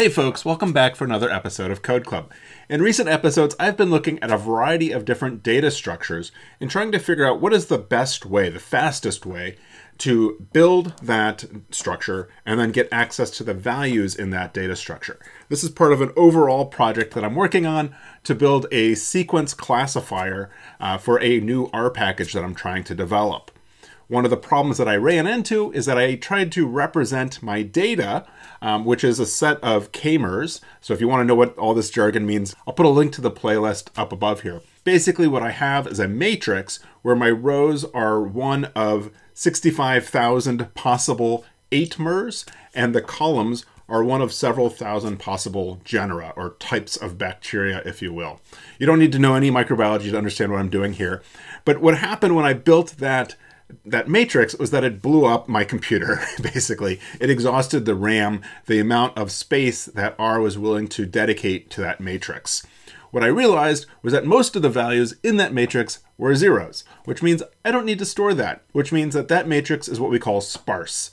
Hey folks, welcome back for another episode of Code Club. In recent episodes, I've been looking at a variety of different data structures and trying to figure out what is the best way, the fastest way, to build that structure and then get access to the values in that data structure. This is part of an overall project that I'm working on to build a sequence classifier uh, for a new R package that I'm trying to develop. One of the problems that I ran into is that I tried to represent my data, um, which is a set of k-mers. So if you want to know what all this jargon means, I'll put a link to the playlist up above here. Basically what I have is a matrix where my rows are one of 65,000 possible 8-mers, and the columns are one of several thousand possible genera or types of bacteria, if you will. You don't need to know any microbiology to understand what I'm doing here. But what happened when I built that that matrix was that it blew up my computer, basically. It exhausted the RAM, the amount of space that R was willing to dedicate to that matrix. What I realized was that most of the values in that matrix were zeros, which means I don't need to store that, which means that that matrix is what we call sparse.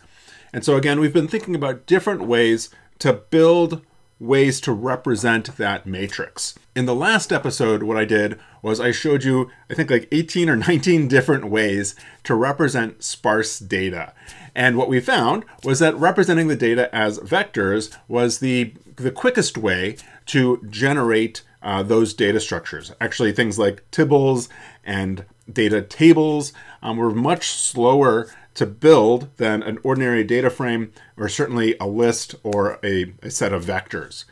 And so again, we've been thinking about different ways to build ways to represent that matrix. In the last episode, what I did was I showed you, I think like 18 or 19 different ways to represent sparse data. And what we found was that representing the data as vectors was the, the quickest way to generate uh, those data structures. Actually, things like tibbles and data tables um, were much slower to build than an ordinary data frame or certainly a list or a, a set of vectors.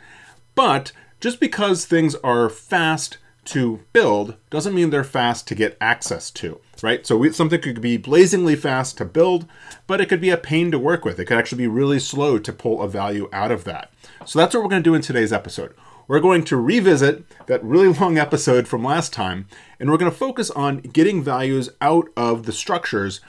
But just because things are fast to build doesn't mean they're fast to get access to, right? So we, something could be blazingly fast to build, but it could be a pain to work with. It could actually be really slow to pull a value out of that. So that's what we're going to do in today's episode. We're going to revisit that really long episode from last time, and we're going to focus on getting values out of the structures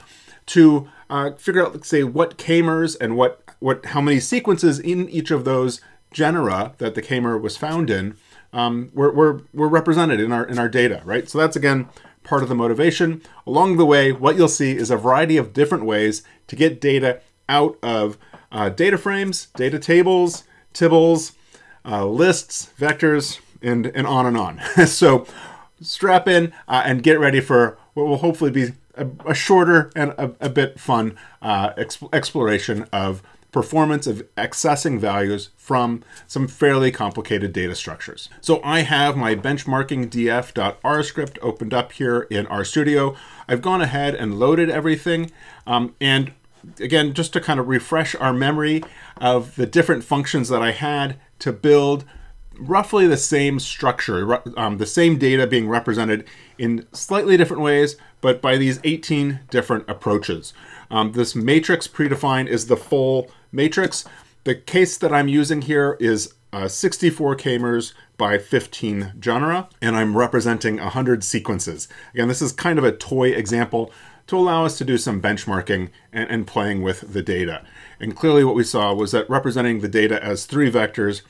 to uh, figure out, let's say, what k-mers and what, what, how many sequences in each of those genera that the k-mer was found in um, were, were, were represented in our, in our data, right? So that's, again, part of the motivation. Along the way, what you'll see is a variety of different ways to get data out of uh, data frames, data tables, tibbles, uh, lists, vectors, and, and on and on. so strap in uh, and get ready for what will hopefully be a, a shorter and a, a bit fun uh, exp exploration of performance of accessing values from some fairly complicated data structures. So I have my benchmarking df.r script opened up here in RStudio. I've gone ahead and loaded everything. Um, and again, just to kind of refresh our memory of the different functions that I had to build roughly the same structure, um, the same data being represented in slightly different ways, but by these 18 different approaches. Um, this matrix predefined is the full matrix. The case that I'm using here is uh, 64 k-mers by 15 genera, and I'm representing 100 sequences. Again, this is kind of a toy example to allow us to do some benchmarking and, and playing with the data. And clearly what we saw was that representing the data as three vectors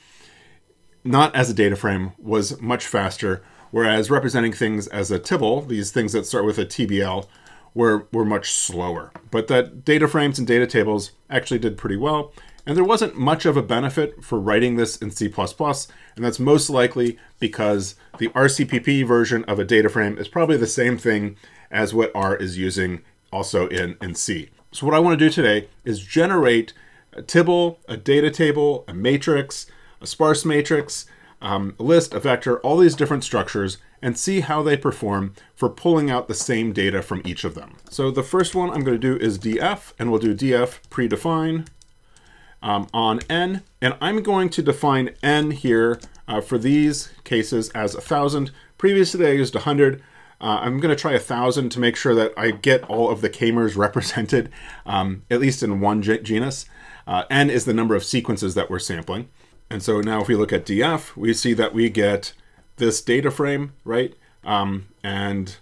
not as a data frame was much faster, whereas representing things as a tibble, these things that start with a TBL, were, were much slower. But that data frames and data tables actually did pretty well, and there wasn't much of a benefit for writing this in C++, and that's most likely because the RCPP version of a data frame is probably the same thing as what R is using also in, in C. So what I want to do today is generate a tibble, a data table, a matrix, a sparse matrix, um, a list, a vector, all these different structures, and see how they perform for pulling out the same data from each of them. So the first one I'm going to do is df, and we'll do df predefine um, on n, and I'm going to define n here uh, for these cases as 1,000. Previously I used 100. Uh, I'm going to try 1,000 to make sure that I get all of the k-mers represented, um, at least in one genus. Uh, n is the number of sequences that we're sampling. And so now if we look at df, we see that we get this data frame, right? Um, and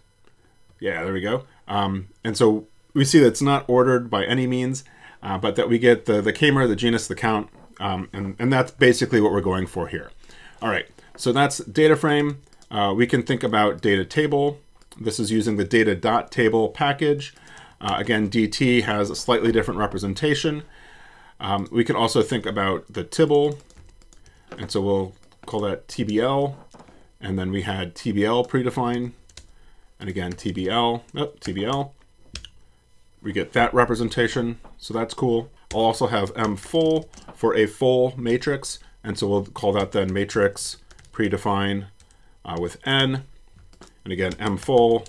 yeah, there we go. Um, and so we see that it's not ordered by any means, uh, but that we get the, the k-mer, the genus, the count, um, and, and that's basically what we're going for here. All right, so that's data frame. Uh, we can think about data table. This is using the data dot table package. Uh, again, DT has a slightly different representation. Um, we can also think about the tibble And so we'll call that TBL. And then we had TBL predefined. And again, TBL, oh, TBL. We get that representation, so that's cool. I'll also have M full for a full matrix. And so we'll call that then matrix predefine uh, with N. And again, M full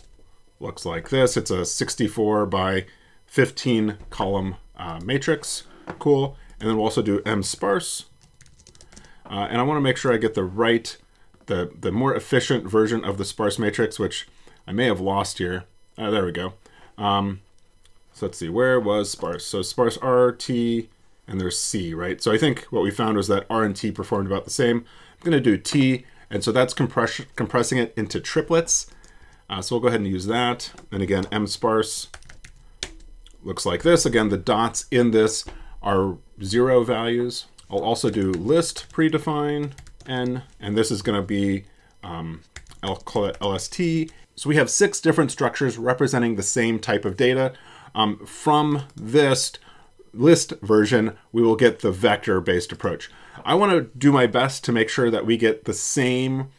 looks like this. It's a 64 by 15 column uh, matrix. Cool. And then we'll also do M sparse. Uh, and I want to make sure I get the right, the, the more efficient version of the sparse matrix, which I may have lost here. Uh, there we go. Um, so let's see, where was sparse? So sparse R, T, and there's C, right? So I think what we found was that R and T performed about the same. I'm to do T, and so that's compress compressing it into triplets. Uh, so we'll go ahead and use that. And again, M sparse looks like this. Again, the dots in this are zero values. I'll also do list predefine N, and this is going to be, um, I'll call it LST. So we have six different structures representing the same type of data. Um, from this list version, we will get the vector-based approach. I want to do my best to make sure that we get the same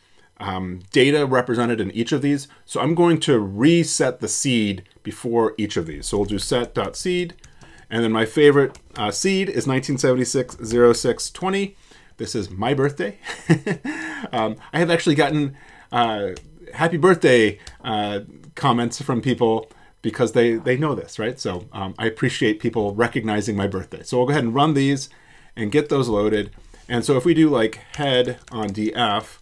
um, data represented in each of these. So I'm going to reset the seed before each of these. So we'll do set.seed. And then my favorite uh, seed is 1976-06-20. This is my birthday. um, I have actually gotten uh, happy birthday uh, comments from people because they, they know this, right? So um, I appreciate people recognizing my birthday. So we'll go ahead and run these and get those loaded. And so if we do like head on DF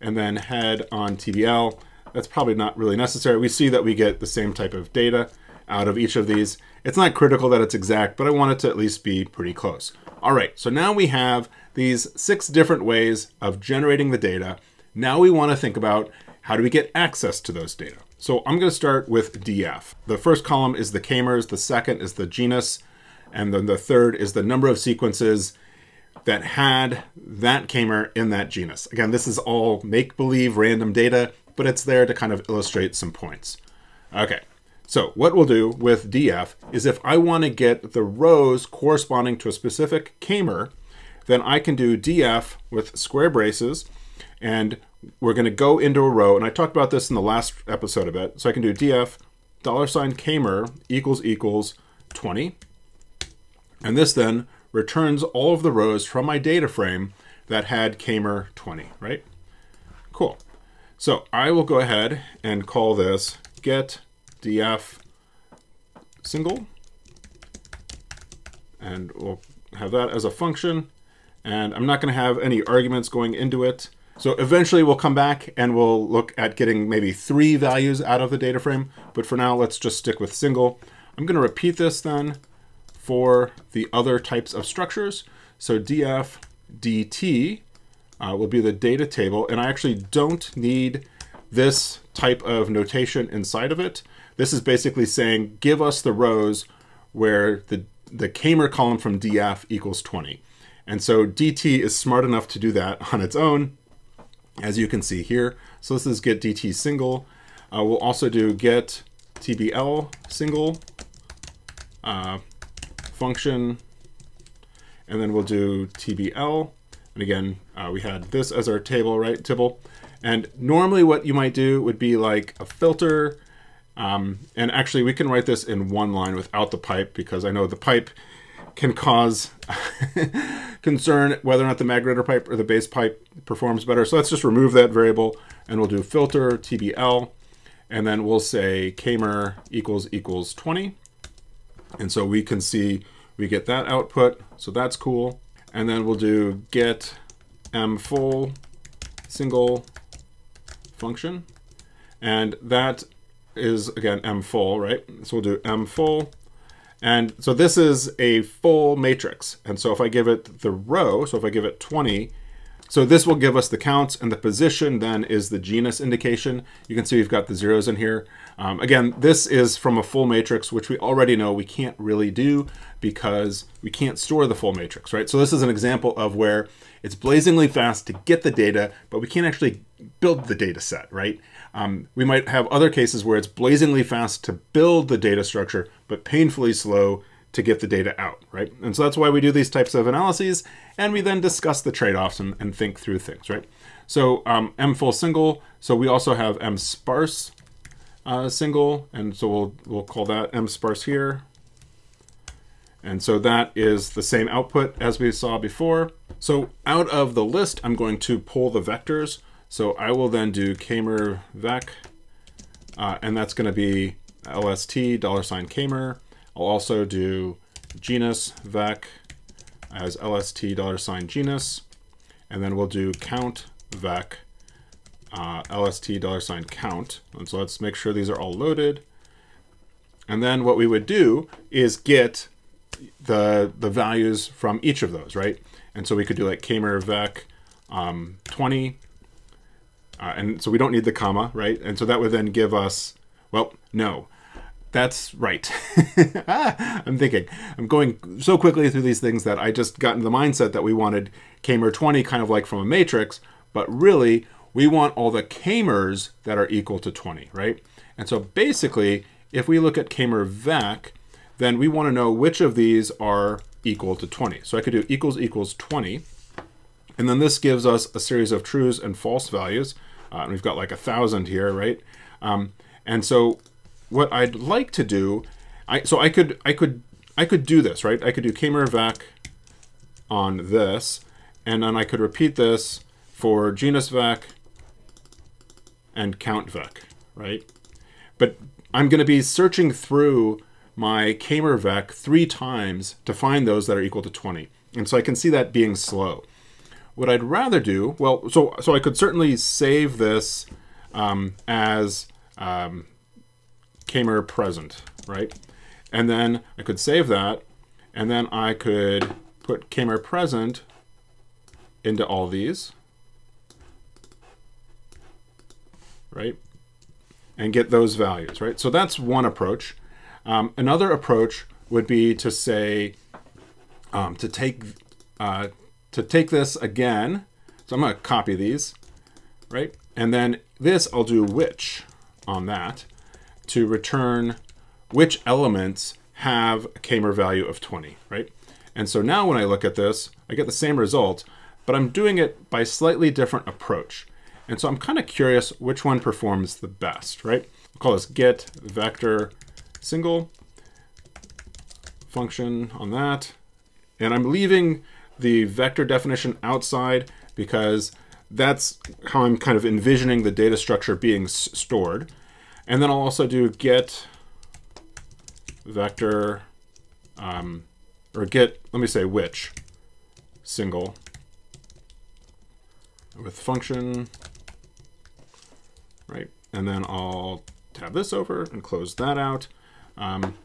and then head on TBL, that's probably not really necessary. We see that we get the same type of data out of each of these. It's not critical that it's exact, but I want it to at least be pretty close. All right, so now we have these six different ways of generating the data. Now we want to think about how do we get access to those data? So I'm going to start with DF. The first column is the k-mers, the second is the genus, and then the third is the number of sequences that had that k-mer in that genus. Again, this is all make-believe random data, but it's there to kind of illustrate some points. Okay, so what we'll do with DF is if I want to get the rows corresponding to a specific k-mer, then I can do DF with square braces, and we're going to go into a row, and I talked about this in the last episode a bit. So I can do df dollar sign kmer equals equals 20. And this then returns all of the rows from my data frame that had kmer 20, right? Cool. So I will go ahead and call this get df single. And we'll have that as a function. And I'm not going to have any arguments going into it. So eventually we'll come back and we'll look at getting maybe three values out of the data frame. But for now, let's just stick with single. I'm going to repeat this then for the other types of structures. So df dt uh, will be the data table. And I actually don't need this type of notation inside of it. This is basically saying, give us the rows where the, the kmer column from df equals 20. And so dt is smart enough to do that on its own as you can see here. So this is get dt single. Uh, we'll also do get tbl single uh, function, and then we'll do tbl. And again, uh, we had this as our table, right, tibble. And normally what you might do would be like a filter, um, and actually we can write this in one line without the pipe because I know the pipe can cause concern whether or not the magrittr pipe or the base pipe performs better. So let's just remove that variable and we'll do filter TBL and then we'll say kmer equals equals 20. And so we can see we get that output. So that's cool. And then we'll do get m full single function. And that is again m full, right? So we'll do m full and so this is a full matrix. And so if I give it the row, so if I give it 20, so this will give us the counts and the position then is the genus indication. You can see we've got the zeros in here. Um, again, this is from a full matrix, which we already know we can't really do because we can't store the full matrix, right? So this is an example of where it's blazingly fast to get the data, but we can't actually build the data set, right? Um, we might have other cases where it's blazingly fast to build the data structure, but painfully slow to get the data out, right? And so that's why we do these types of analyses, and we then discuss the trade-offs and, and think through things, right? So um, M full single, so we also have M sparse uh, single, and so we'll, we'll call that M sparse here. And so that is the same output as we saw before. So out of the list, I'm going to pull the vectors. So I will then do kmer vec, uh, and that's going to be lst dollar sign kmer. I'll also do genus vec as lst dollar sign genus, and then we'll do count vec uh, lst dollar sign count. And so let's make sure these are all loaded. And then what we would do is get the the values from each of those, right? And so we could do like kmer vec um, 20, uh, and so we don't need the comma, right? And so that would then give us, well, no, that's right. ah, I'm thinking. I'm going so quickly through these things that I just got into the mindset that we wanted kmer 20 kind of like from a matrix, but really we want all the kmers that are equal to 20, right? And so basically, if we look at kmer vec, then we want to know which of these are equal to 20. So I could do equals equals 20, and then this gives us a series of trues and false values. Uh, and we've got like a thousand here, right? Um, and so what I'd like to do, I so I could I could I could do this, right? I could do kmer vec on this, and then I could repeat this for genus vec and count vec, right? But I'm going to be searching through my kmer vec three times to find those that are equal to 20. And so I can see that being slow. What I'd rather do, well, so so I could certainly save this um, as um, kmer present, right? And then I could save that, and then I could put kmer present into all these, right? And get those values, right? So that's one approach. Um, another approach would be to say, um, to take uh, to take this again. So I'm going to copy these, right? And then this I'll do which on that to return which elements have a kmer value of 20, right? And so now when I look at this, I get the same result, but I'm doing it by slightly different approach. And so I'm kind of curious which one performs the best, right? I'll call this get vector single function on that. And I'm leaving the vector definition outside because that's how I'm kind of envisioning the data structure being stored. And then I'll also do get vector, um, or get, let me say which, single with function, right? And then I'll tab this over and close that out. Um,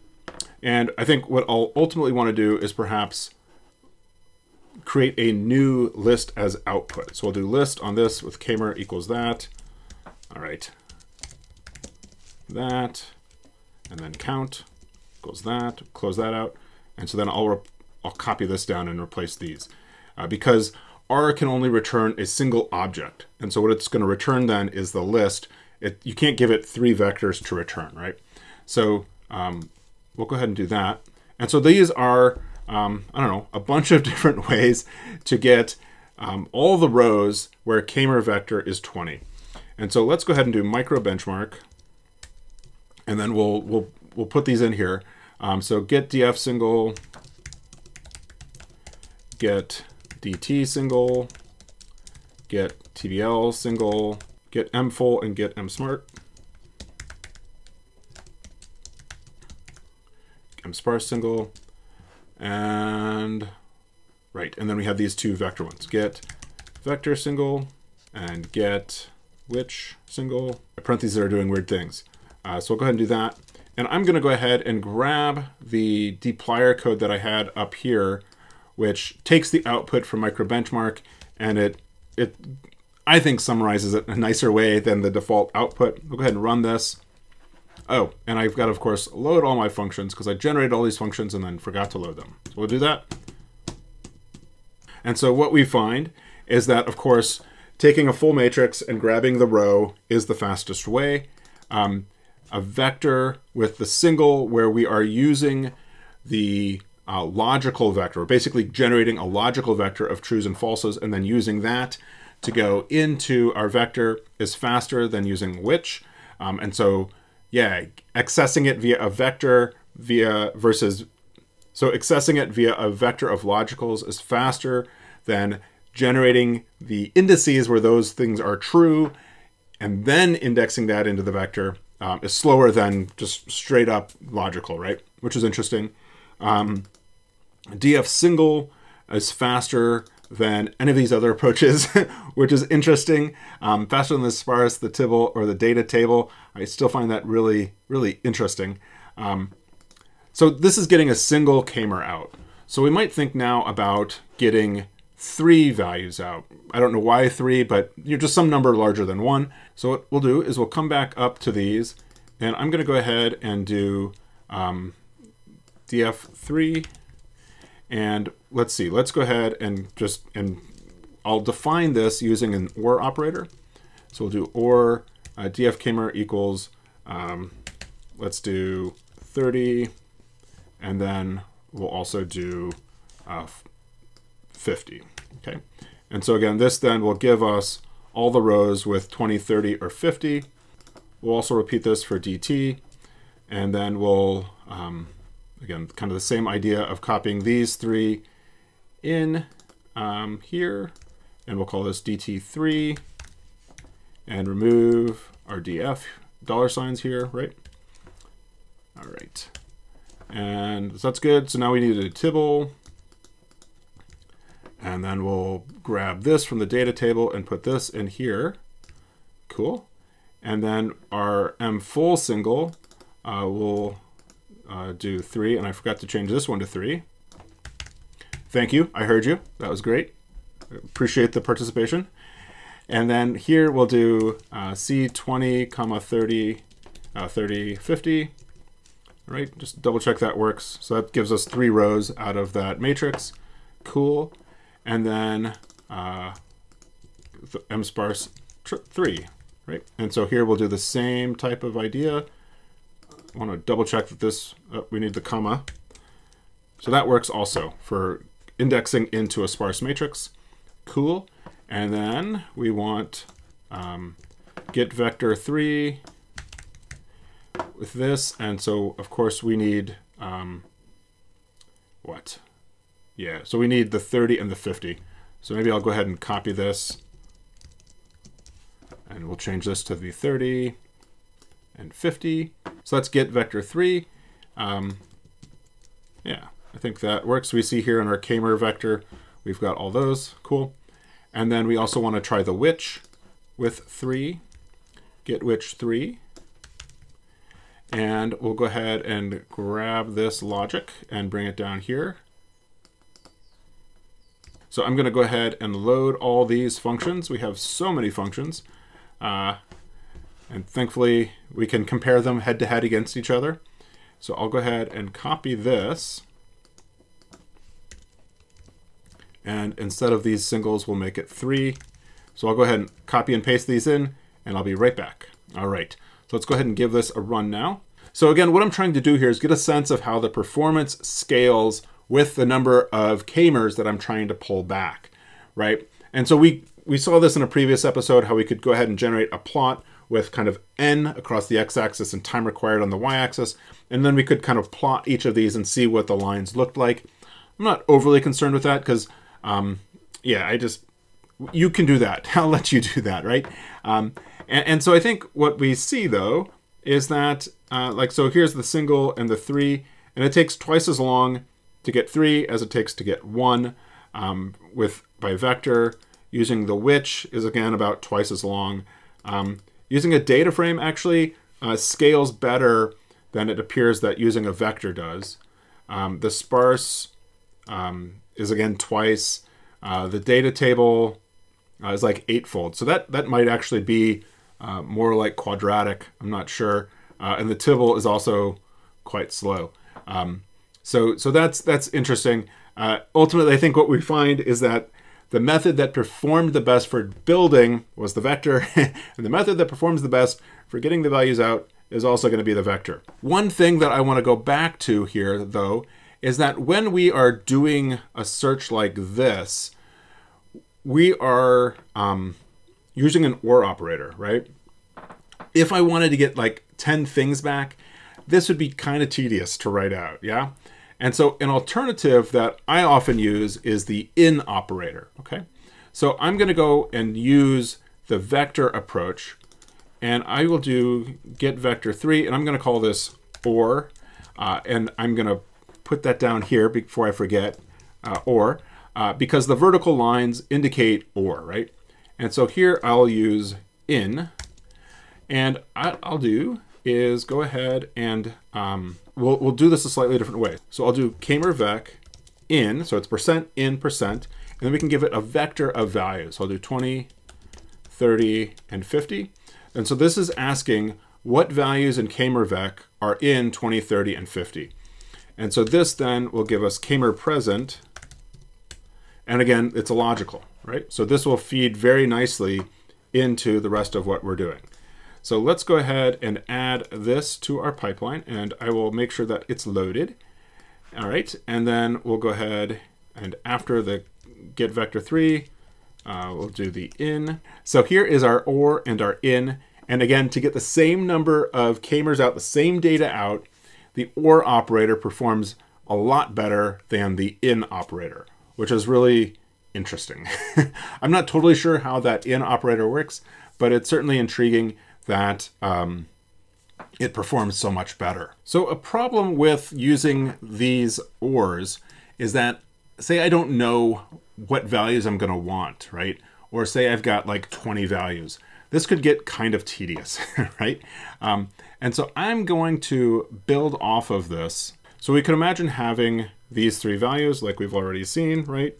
and I think what I'll ultimately want to do is perhaps create a new list as output. So we'll do list on this with kmer equals that. All right, that, and then count equals that, close that out. And so then I'll, I'll copy this down and replace these. Uh, because R can only return a single object. And so what it's going to return then is the list. It, you can't give it three vectors to return, right? So um, we'll go ahead and do that. And so these are, um, I don't know, a bunch of different ways to get um, all the rows where kmer vector is 20. And so let's go ahead and do micro benchmark. And then we'll, we'll, we'll put these in here. Um, so get df single, get dt single, get tbl single, get m full, and get m smart. m sparse single, and right, and then we have these two vector ones. Get vector single and get which single. Parentheses are doing weird things. Uh, so we'll go ahead and do that. And I'm going to go ahead and grab the dplyr code that I had up here, which takes the output from microbenchmark and it it I think summarizes it in a nicer way than the default output. We'll go ahead and run this. Oh, and I've got to, of course, load all my functions because I generated all these functions and then forgot to load them. So we'll do that. And so what we find is that, of course, taking a full matrix and grabbing the row is the fastest way. Um, a vector with the single where we are using the uh, logical vector, basically generating a logical vector of trues and falses, and then using that to go into our vector is faster than using which. Um, and so, yeah, accessing it via a vector via versus so accessing it via a vector of logicals is faster than generating the indices where those things are true and then indexing that into the vector um, is slower than just straight up logical, right? Which is interesting. Um, df single is faster than any of these other approaches, which is interesting. Um, faster than the sparse, the tibble, or the data table. I still find that really, really interesting. Um, so this is getting a single k-mer out. So we might think now about getting three values out. I don't know why three, but you're just some number larger than one. So what we'll do is we'll come back up to these, and I'm going to go ahead and do um, df3 and let's see, let's go ahead and just, and I'll define this using an OR operator. So we'll do OR uh, df k-mer equals, um, let's do 30, and then we'll also do uh, 50, okay? And so again, this then will give us all the rows with 20, 30, or 50. We'll also repeat this for dt, and then we'll um, again, kind of the same idea of copying these three in um, here, and we'll call this dt3, and remove our df dollar signs here, right? All right, and that's good. So now we need a tibble, and then we'll grab this from the data table and put this in here. Cool. And then our m full single uh, will uh, do three, and I forgot to change this one to three. Thank you, I heard you. That was great. Appreciate the participation. And then here we'll do uh, C20, comma 30, uh, 30, 50. Right, just double check that works. So that gives us three rows out of that matrix. Cool. And then uh, m sparse three, right? And so here we'll do the same type of idea I want to double check that this, uh, we need the comma. So that works also for indexing into a sparse matrix. Cool. And then we want um, get vector 3 with this. And so, of course, we need um, what? Yeah, so we need the 30 and the 50. So maybe I'll go ahead and copy this. And we'll change this to the 30 and 50. So let's get vector 3. Um, yeah, I think that works. We see here in our k-mer vector, we've got all those. Cool. And then we also want to try the which with 3. Get which 3. And we'll go ahead and grab this logic and bring it down here. So I'm going to go ahead and load all these functions. We have so many functions. Uh, and thankfully, we can compare them head to head against each other. So I'll go ahead and copy this. And instead of these singles, we'll make it three. So I'll go ahead and copy and paste these in, and I'll be right back. All right, so let's go ahead and give this a run now. So again, what I'm trying to do here is get a sense of how the performance scales with the number of k-mers that I'm trying to pull back, right? And so we, we saw this in a previous episode, how we could go ahead and generate a plot with kind of n across the x-axis and time required on the y-axis. And then we could kind of plot each of these and see what the lines looked like. I'm not overly concerned with that because, um, yeah, I just, you can do that. I'll let you do that, right? Um, and, and, so I think what we see, though, is that, uh, like, so here's the single and the three, and it takes twice as long to get three as it takes to get one um, with by vector. Using the which is, again, about twice as long. Um, Using a data frame actually uh, scales better than it appears that using a vector does. Um, the sparse um, is again twice. Uh, the data table uh, is like eightfold. So that, that might actually be uh, more like quadratic. I'm not sure. Uh, and the tibble is also quite slow. Um, so, so that's, that's interesting. Uh, ultimately, I think what we find is that the method that performed the best for building was the vector, and the method that performs the best for getting the values out is also going to be the vector. One thing that I want to go back to here, though, is that when we are doing a search like this, we are um, using an OR operator, right? If I wanted to get like 10 things back, this would be kind of tedious to write out, yeah? And so an alternative that I often use is the in operator, okay? So I'm gonna go and use the vector approach and I will do get vector three and I'm gonna call this or, uh, and I'm gonna put that down here before I forget, uh, or, uh, because the vertical lines indicate or, right? And so here I'll use in, and I'll do is go ahead and um, we'll, we'll do this a slightly different way. So I'll do kmrvec in, so it's percent in percent, and then we can give it a vector of values. So I'll do 20, 30, and 50. And so this is asking what values in kmrvec are in 20, 30, and 50. And so this then will give us kmer present, and again, it's a logical, right? So this will feed very nicely into the rest of what we're doing. So let's go ahead and add this to our pipeline and I will make sure that it's loaded. All right, and then we'll go ahead and after the get vector three, uh, we'll do the in. So here is our or and our in. And again, to get the same number of kmers out, the same data out, the or operator performs a lot better than the in operator, which is really interesting. I'm not totally sure how that in operator works, but it's certainly intriguing that um, it performs so much better. So a problem with using these ors is that say I don't know what values I'm going to want, right? Or say I've got like 20 values. This could get kind of tedious, right? Um, and so I'm going to build off of this. So we could imagine having these three values like we've already seen, right?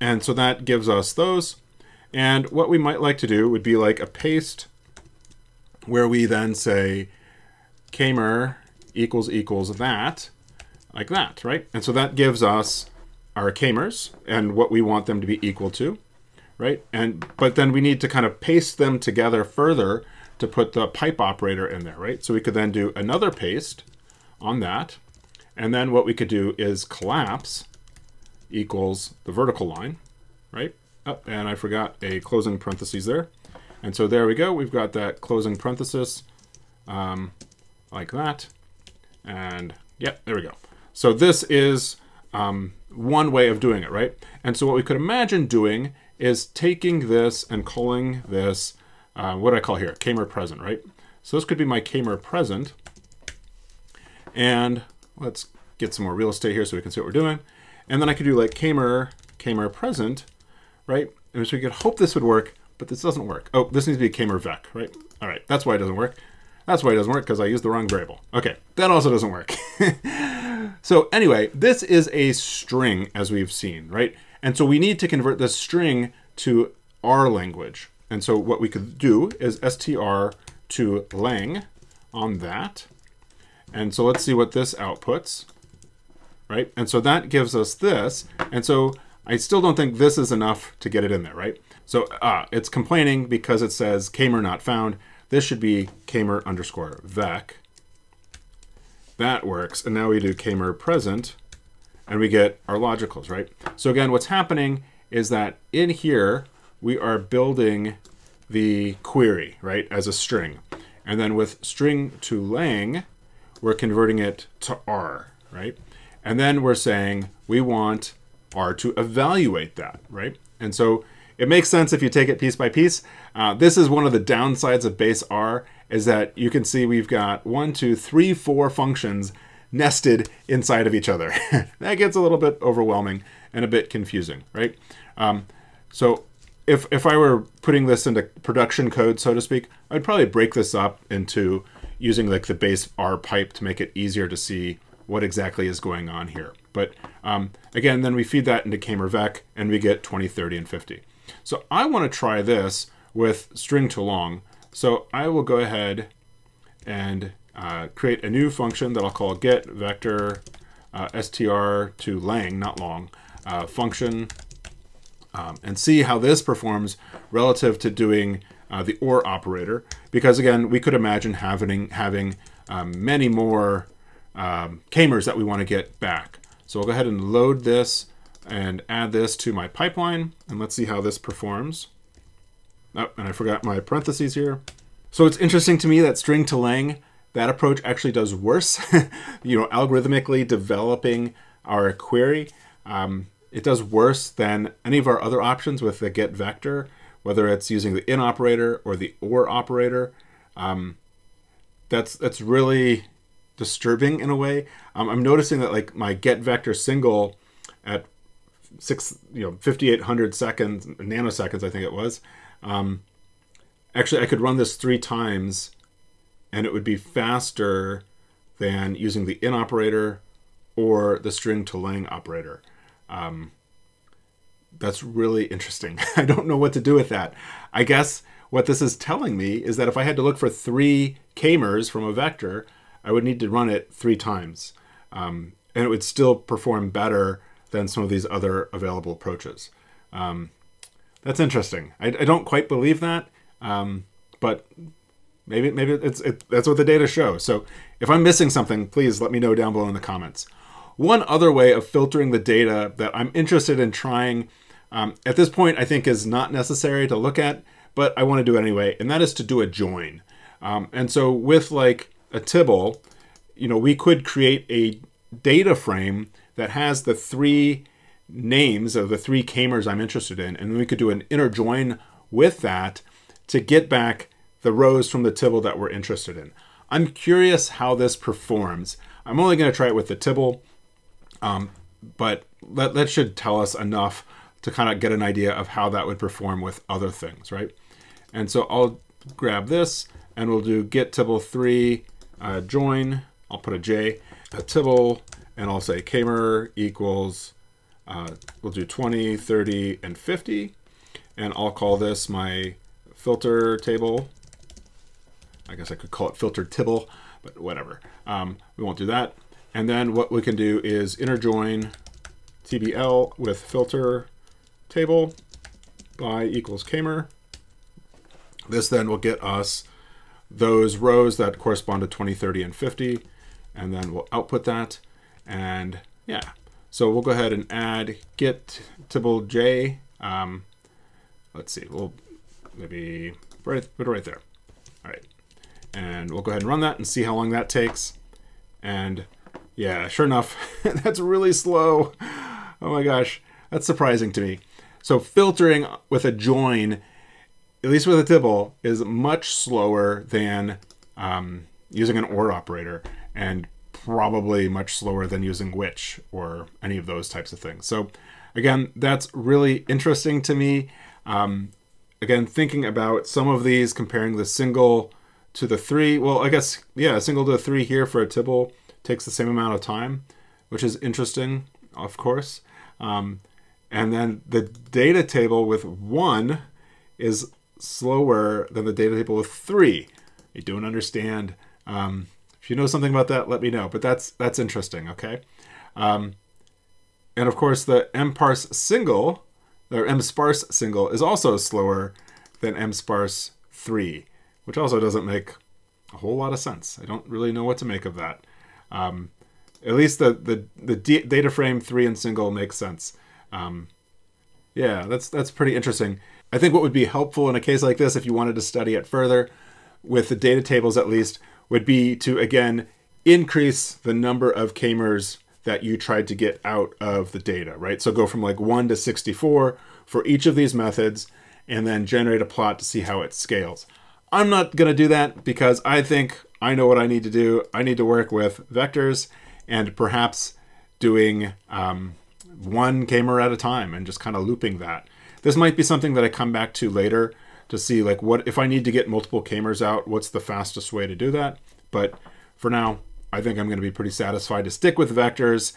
And so that gives us those. And what we might like to do would be like a paste where we then say kmer equals equals that, like that, right? And so that gives us our kmers and what we want them to be equal to, right? And but then we need to kind of paste them together further to put the pipe operator in there, right? So we could then do another paste on that. And then what we could do is collapse equals the vertical line, right? Oh, and I forgot a closing parentheses there. And so there we go. We've got that closing parenthesis um, like that. And yeah, there we go. So this is um, one way of doing it, right? And so what we could imagine doing is taking this and calling this, uh, what do I call here? Kmer present, right? So this could be my Kmer present. And let's get some more real estate here so we can see what we're doing. And then I could do like Kmer, Kmer present, right? And so we could hope this would work but this doesn't work. Oh, this needs to be a vec, right? All right, that's why it doesn't work. That's why it doesn't work, because I used the wrong variable. Okay, that also doesn't work. so anyway, this is a string, as we've seen, right? And so we need to convert this string to our language. And so what we could do is str to lang on that. And so let's see what this outputs, right? And so that gives us this. And so I still don't think this is enough to get it in there, right? So uh, it's complaining because it says kmer not found. This should be kmer underscore vec. That works. And now we do kmer present and we get our logicals, right? So again, what's happening is that in here, we are building the query, right, as a string. And then with string to lang, we're converting it to R, right? And then we're saying we want R to evaluate that, right? And so it makes sense if you take it piece by piece. Uh, this is one of the downsides of base R is that you can see we've got one, two, three, four functions nested inside of each other. that gets a little bit overwhelming and a bit confusing, right? Um, so if, if I were putting this into production code, so to speak, I'd probably break this up into using like the base R pipe to make it easier to see what exactly is going on here. But um, again, then we feed that into kmer and we get 20, 30, and 50. So I want to try this with string to long. So I will go ahead and uh, create a new function that I'll call get vector uh, str to lang, not long, uh, function, um, and see how this performs relative to doing uh, the OR operator. Because again, we could imagine having, having um, many more um, k-mers that we want to get back. So I'll go ahead and load this and add this to my pipeline, and let's see how this performs. Oh, and I forgot my parentheses here. So it's interesting to me that string to lang, that approach actually does worse. you know, algorithmically developing our query, um, it does worse than any of our other options with the get vector, whether it's using the in operator or the or operator. Um, that's that's really disturbing in a way. Um, I'm noticing that like my get vector single at six, you know, 5,800 seconds, nanoseconds, I think it was. Um, actually, I could run this three times and it would be faster than using the in operator or the string to lang operator. Um, that's really interesting. I don't know what to do with that. I guess what this is telling me is that if I had to look for three k-mers from a vector, I would need to run it three times. Um, and it would still perform better than some of these other available approaches. Um, that's interesting. I, I, don't quite believe that, um, but maybe maybe it's it, that's what the data show. So if I'm missing something, please let me know down below in the comments. One other way of filtering the data that I'm interested in trying um, at this point, I think is not necessary to look at, but I want to do it anyway, and that is to do a join. Um, and so with like a Tibble, you know, we could create a data frame that has the three names of the three k-mers I'm interested in, and we could do an inner join with that to get back the rows from the Tibble that we're interested in. I'm curious how this performs. I'm only going to try it with the Tibble, um, but that, that should tell us enough to kind of get an idea of how that would perform with other things, right? And so I'll grab this and we'll do get Tibble 3 uh, join. I'll put a J, a Tibble, and I'll say kmer equals, uh, we'll do 20, 30, and 50. And I'll call this my filter table. I guess I could call it filtered Tibble, but whatever. Um, we won't do that. And then what we can do is inner join TBL with filter table by equals kmer. This then will get us those rows that correspond to 20, 30, and 50, and then we'll output that. And yeah, so we'll go ahead and add get tibble j. Um, let's see, we'll maybe right, put it right there. All right, and we'll go ahead and run that and see how long that takes. And yeah, sure enough, that's really slow. Oh my gosh, that's surprising to me. So filtering with a join, at least with a Tibble, is much slower than um, using an OR operator and probably much slower than using which or any of those types of things. So again, that's really interesting to me. Um, again, thinking about some of these, comparing the single to the three. Well, I guess, yeah, a single to three here for a Tibble takes the same amount of time, which is interesting, of course. Um, and then the data table with one is slower than the data table with three. I don't understand. Um, if you know something about that, let me know. But that's that's interesting. Okay. Um, and of course, the mparse single or msparse single is also slower than msparse three, which also doesn't make a whole lot of sense. I don't really know what to make of that. Um, at least the the the data frame three and single makes sense. Um, yeah, that's that's pretty interesting. I think what would be helpful in a case like this, if you wanted to study it further, with the data tables at least, would be to again increase the number of k-mers that you tried to get out of the data, right? So go from like 1 to 64 for each of these methods and then generate a plot to see how it scales. I'm not going to do that because I think I know what I need to do. I need to work with vectors and perhaps doing um, one k-mer at a time and just kind of looping that. This might be something that I come back to later to see like what if I need to get multiple k-mers out, what's the fastest way to do that. But for now, I think I'm going to be pretty satisfied to stick with vectors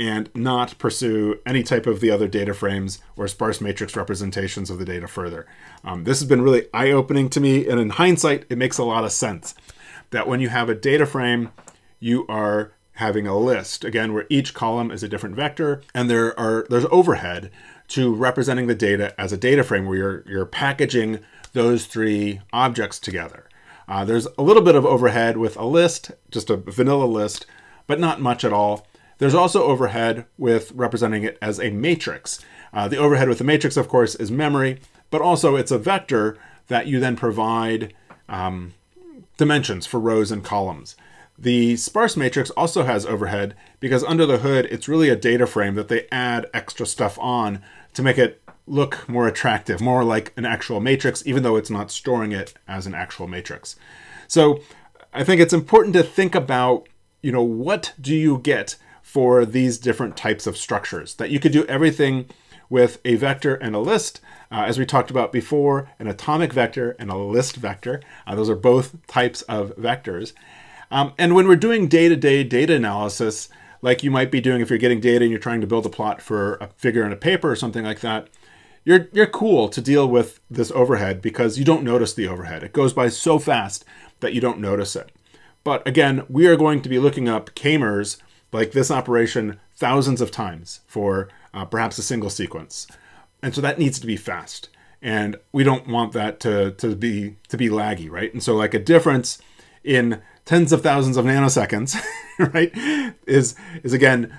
and not pursue any type of the other data frames or sparse matrix representations of the data further. Um, this has been really eye-opening to me, and in hindsight, it makes a lot of sense that when you have a data frame, you are having a list again where each column is a different vector and there are there's overhead to representing the data as a data frame where you're you're packaging those three objects together. Uh, there's a little bit of overhead with a list, just a vanilla list, but not much at all. There's also overhead with representing it as a matrix. Uh, the overhead with the matrix, of course, is memory, but also it's a vector that you then provide um, dimensions for rows and columns. The sparse matrix also has overhead because under the hood, it's really a data frame that they add extra stuff on to make it look more attractive, more like an actual matrix, even though it's not storing it as an actual matrix. So I think it's important to think about, you know, what do you get for these different types of structures? That you could do everything with a vector and a list, uh, as we talked about before, an atomic vector and a list vector. Uh, those are both types of vectors. Um, and when we're doing day-to-day data analysis, like you might be doing if you're getting data and you're trying to build a plot for a figure in a paper or something like that, you're you're cool to deal with this overhead because you don't notice the overhead. It goes by so fast that you don't notice it. But again, we are going to be looking up k-mers like this operation thousands of times for uh, perhaps a single sequence. And so that needs to be fast. And we don't want that to, to be to be laggy, right? And so like a difference in tens of thousands of nanoseconds, right, is is again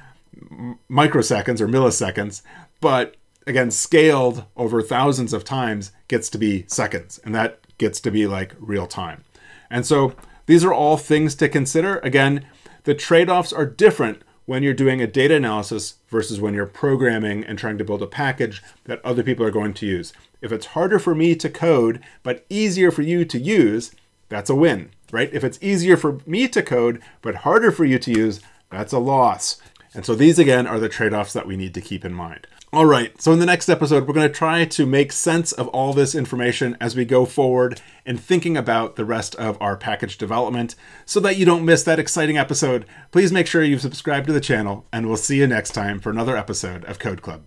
microseconds or milliseconds, but again scaled over thousands of times gets to be seconds, and that gets to be like real time. And so these are all things to consider. Again, the trade-offs are different when you're doing a data analysis versus when you're programming and trying to build a package that other people are going to use. If it's harder for me to code, but easier for you to use, that's a win, right? If it's easier for me to code, but harder for you to use, that's a loss. And so these again are the trade-offs that we need to keep in mind. All right, so in the next episode, we're going to try to make sense of all this information as we go forward and thinking about the rest of our package development. So that you don't miss that exciting episode, please make sure you've subscribed to the channel, and we'll see you next time for another episode of Code Club.